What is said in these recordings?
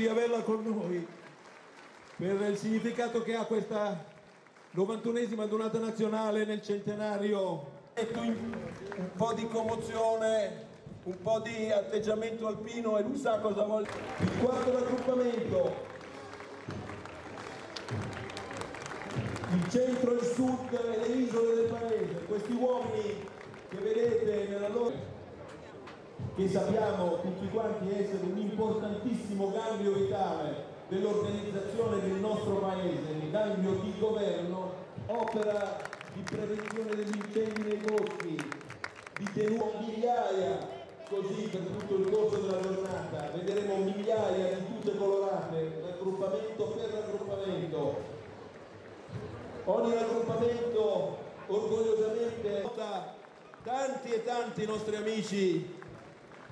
di averla con noi per il significato che ha questa 91esima donata nazionale nel centenario. Un po' di commozione, un po' di atteggiamento alpino e lui sa cosa vuole. Il quarto raggruppamento, il centro, il sud e le isole del paese, questi uomini che vedete nella loro che sappiamo tutti quanti essere un importantissimo cambio vitale dell'organizzazione del nostro paese, il cambio di governo, opera di prevenzione degli incendi nei boschi, di tenuta migliaia così per tutto il corso della giornata, vedremo migliaia di tute colorate, raggruppamento per raggruppamento. Ogni raggruppamento orgogliosamente tanti e tanti nostri amici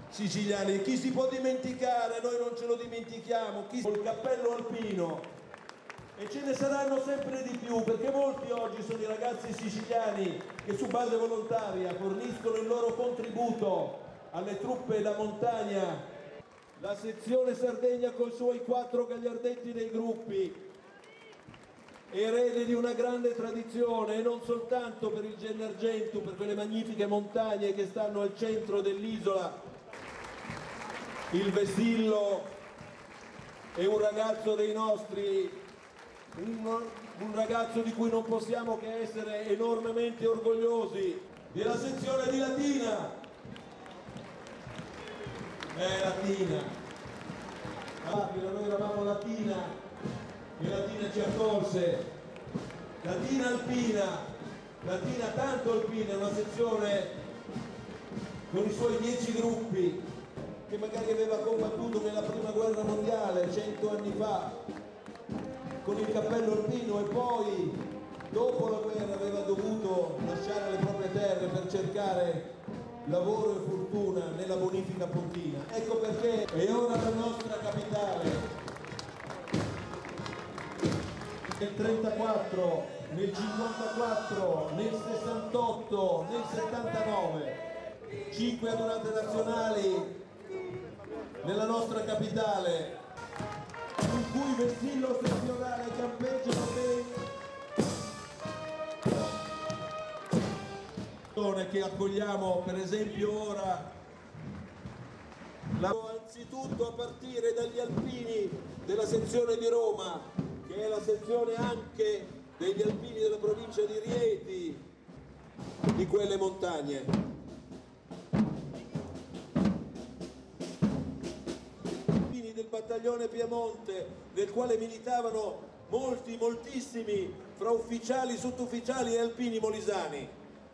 siciliani. Chi si può dimenticare, noi non ce lo dimentichiamo, chi col cappello alpino e ce ne saranno sempre di più perché molti oggi sono i ragazzi siciliani che su base volontaria forniscono il loro contributo alle truppe da montagna. La sezione Sardegna con i suoi quattro gagliardetti dei gruppi, erede di una grande tradizione e non soltanto per il Gennargentu, per quelle magnifiche montagne che stanno al centro dell'isola, il Vessillo è un ragazzo dei nostri, un, un, ragazzo di cui non possiamo che essere enormemente orgogliosi, della sezione di Latina. Eh, Latina. Rapida, noi eravamo Latina e Latina ci accolse. Latina Alpina, Latina tanto Alpina, una sezione con i suoi dieci gruppi che magari aveva combattuto nella prima guerra mondiale cento anni fa con il cappello alpino e poi dopo la guerra aveva dovuto lasciare le proprie terre per cercare lavoro e fortuna nella bonifica pontina. Ecco perché è ora la nostra capitale. Nel 34, nel 54, nel 68, nel 79, cinque adunate nazionali nella nostra capitale in cui vessillo settionale campeggiano bene che accogliamo per esempio ora anzitutto a partire dagli alpini della sezione di Roma che è la sezione anche degli alpini della provincia di Rieti di quelle montagne battaglione Piemonte, nel quale militavano molti, moltissimi, fra ufficiali, sottufficiali e alpini molisani.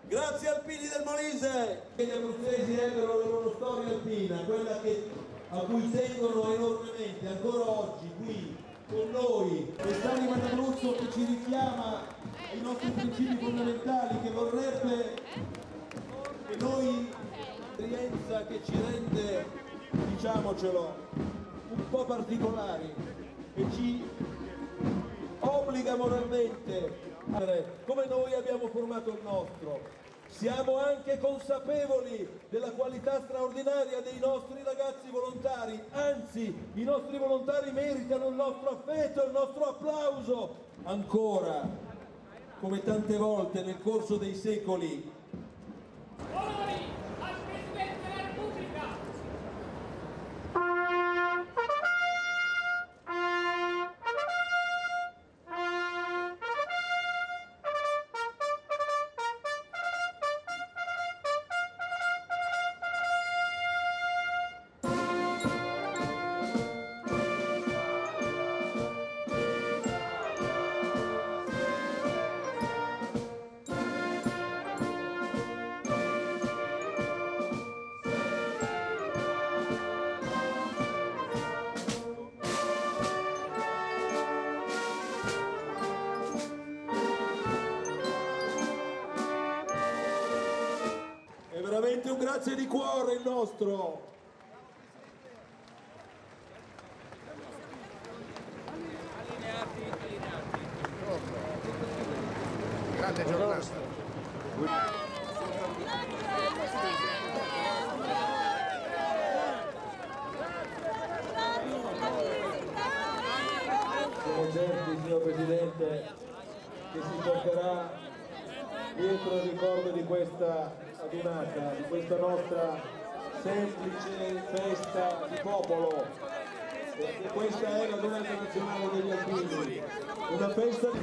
Grazie alpini del Molise! Gli abruzzesi ebbero la loro storia alpina, quella che, a cui tengono enormemente ancora oggi qui con noi. Quest'anima d'Abruzzo che ci richiama ai nostri principi fondamentali, che vorrebbe che noi, esperienza che ci rende, diciamocelo, un po' particolari e ci obbliga moralmente come noi abbiamo formato il nostro. Siamo anche consapevoli della qualità straordinaria dei nostri ragazzi volontari, anzi i nostri volontari meritano il nostro affetto il nostro applauso. Ancora, come tante volte nel corso dei secoli, veramente un grazie di cuore il nostro. Grande giornata. niente che si porterà dietro il ricordo di questa adunata di questa nostra semplice festa di popolo perché questa è la donata nazionale degli alpini. Una festa di...